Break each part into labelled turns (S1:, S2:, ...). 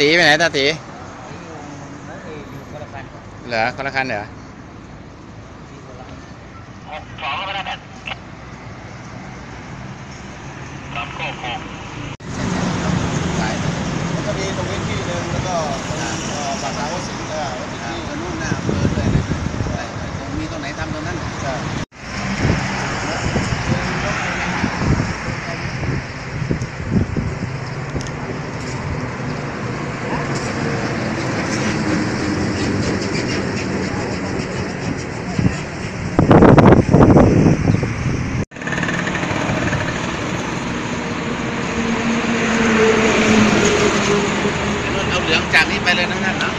S1: ตีไปไหนตาตี
S2: อยู่นั่นเองอยู่คนละคัน
S1: เหรอคนละคันเหรอ
S2: ที่คนละคัน
S3: สองก็ไม่ได้แบบสามโคกโคก
S1: สาย
S4: มันจะมีตรงนี้ที่หนึ่งแล้วก็เอ่อปากทางวัดสิงห์เอ่อวัดสิงห์
S1: อ่า
S4: ที่
S1: ก็นู่นหน้าอำเภอด้วยนะใช่ใช่มีตรงไหนทำตรงนั้น
S4: ใช่
S1: นู่นเอาเหลืองจากนี้ไปเลยนะท่านเนาะ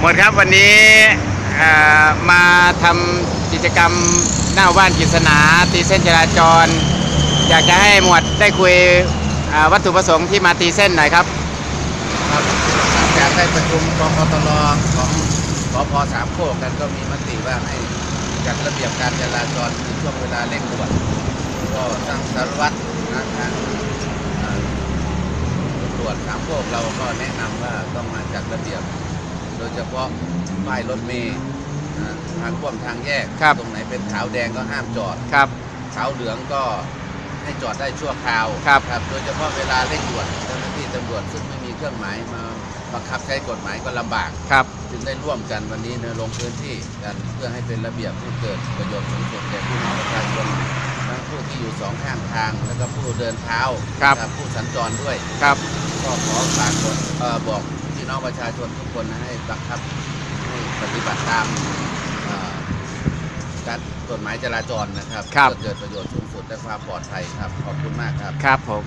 S1: หมดครับวันนี้มาทำกิจกรรมหน้าว่านกิษณาตีเส้นจราจร อยากจะให้หมวดได้คุยวัตถุประสงค์ที่มาตีเส้นหน่อยครับ
S5: ครับหลังจากได้ประชุมกกตลของสพสามโคกกันก็มีมติว่าให้จัดระเบียบการจราจรในช่วงเวลาเร่งด่วนก็ทางสารวัตรนะทางเอ่อตำรวจสามโคกเราก็แนะนำว่าต้องมาจัดระเบียบ โดยเฉพาะป้ายรถเมล์นะทางร่วมทางแยก
S1: ครับ
S5: ตรงไหนเป็นขาวแดงก็ห้ามจอด
S1: ครับ
S5: ขาวเหลืองก็ให้จอดได้ชั่วคราว
S1: ครับ
S5: ครับ โดยเฉพาะเวลาเร่งด่วนเจ้าหน้าที่ตำรวจซึ่งไม่มีเครื่องหมายมาบังคับใช้กฎหมายก็ลำบาก
S1: ครับ
S5: จึงได้ร่วมกันวันนี้เนยลงพื้นที่กันเพื่อให้เป็นระเบียบให้เกิดประโยชน์สูงสุดแก่พี่น้องประชาชนทั้งผู้ที่อยู่สองข้างทาง แล้วก็ผู้เดินเท้า
S1: ครับ
S5: นะผู้สัญจรด้วย
S1: ครับ
S5: ก็ขอฝากบอกเอ่อบอกพี่ น้องประชาชนทุกคนนะให้บังคับให้ปฏิบัติตามเอ่อการกฎหมายจราจรนะครับ
S1: ครับ
S5: เพื่อเกิดประโยชน์สูงสุดและความปลอดภัยครับ ขอบคุณมากครับ
S1: ครับผม